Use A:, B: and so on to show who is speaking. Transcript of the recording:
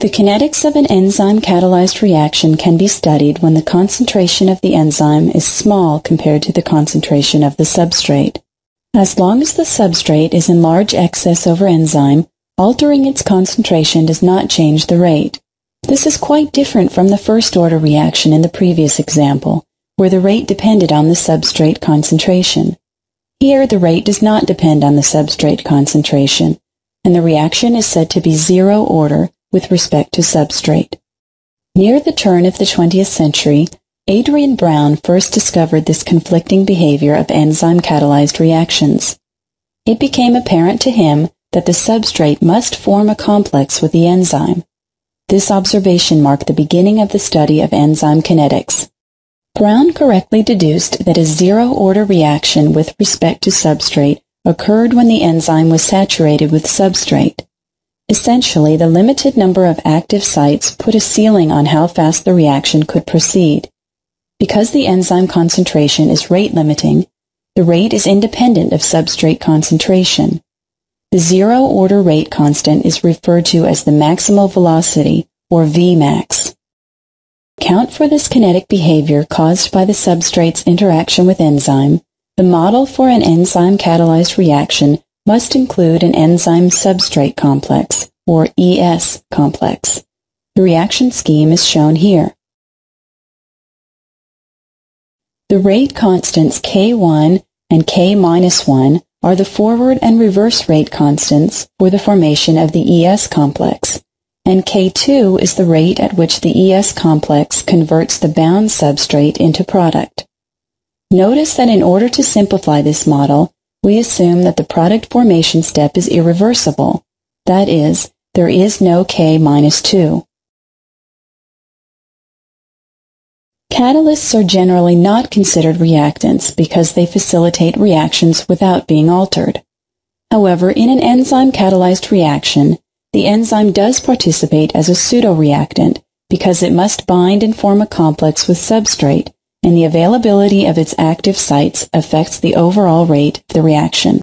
A: The kinetics of an enzyme-catalyzed reaction can be studied when the concentration of the enzyme is small compared to the concentration of the substrate. As long as the substrate is in large excess over enzyme, altering its concentration does not change the rate. This is quite different from the first order reaction in the previous example, where the rate depended on the substrate concentration. Here the rate does not depend on the substrate concentration, and the reaction is said to be zero order with respect to substrate. Near the turn of the 20th century, Adrian Brown first discovered this conflicting behavior of enzyme-catalyzed reactions. It became apparent to him that the substrate must form a complex with the enzyme. This observation marked the beginning of the study of enzyme kinetics. Brown correctly deduced that a zero-order reaction with respect to substrate occurred when the enzyme was saturated with substrate. Essentially, the limited number of active sites put a ceiling on how fast the reaction could proceed. Because the enzyme concentration is rate limiting, the rate is independent of substrate concentration. The zero-order rate constant is referred to as the maximal velocity, or Vmax. Count for this kinetic behavior caused by the substrate's interaction with enzyme, the model for an enzyme-catalyzed reaction must include an enzyme-substrate complex, or ES complex. The reaction scheme is shown here. The rate constants K1 and K-1 are the forward and reverse rate constants for the formation of the ES complex, and K2 is the rate at which the ES complex converts the bound substrate into product. Notice that in order to simplify this model, we assume that the product formation step is irreversible. That is, there is no K minus 2. Catalysts are generally not considered reactants because they facilitate reactions without being altered. However, in an enzyme-catalyzed reaction, the enzyme does participate as a pseudoreactant because it must bind and form a complex with substrate and the availability of its active sites affects the overall rate of the reaction.